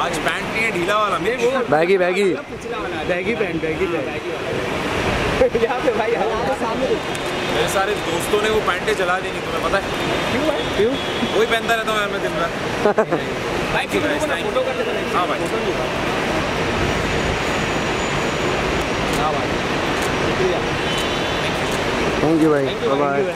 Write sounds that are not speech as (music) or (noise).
आज पैंट नहीं है ढीला वाला मेरे वो baggy baggy. Baggy pant baggy pant. यहाँ पे भाई मेरे सारे दोस्तों ने वो पैंटे चला दी नहीं तुम्हें पता है? क्यों क्यों? वही पहनता रहता हूँ यार मैं दिन भर। (laughs) हाँ भाई फ़ोटो करते हाँ भाई। हाँ भाई। शुक्रिया। थैंक यू भाई बाय बाय